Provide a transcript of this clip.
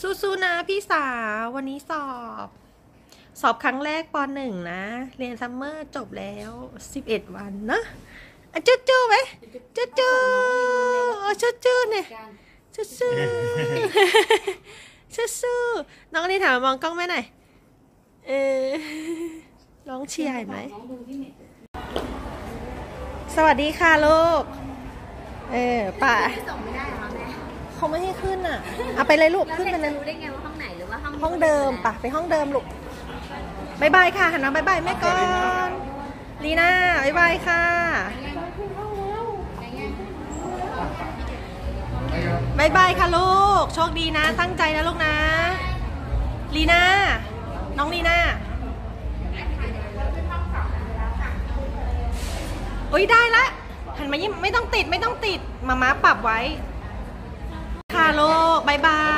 สู้ๆนะพี่สาววันนี้สอบ สอบครั้งแรกปหนึ่งนะ เรียนซัมเมอร์จบแล้วสิบเอ็ดวันนะอะจู้ไหมจู้ๆเออจู้เนี่ยจู้ๆสู้ๆน้องนี่ถามมองกล้องแม่หน่อยเออร้องเชียร์ไหม สวัสดีค่ะลูก เออป่ะส่งไม่ได้หรอแม่ เขาไม่ให้ขึ้นอะเอาไปเลยลูกแล้วขึ้นไปเลยเด็กจะรู้ได้ไงว่าห้องไหนหรือว่าห้องห้องเดิมปะไปห้องเดิมลูกบายบายค่ะหันมาบายบายแม่ก่อนลีน่าบายบายค่ะบายบายค่ะลูก โชคดีนะ ตั้งใจนะลูกนะ ลีน่า น้องลีน่าโอ้ยได้ละหันมายิ้มไม่ต้องติดไม่ต้องติดมาม้าปรับไว้ ค่ะลูกบายบาย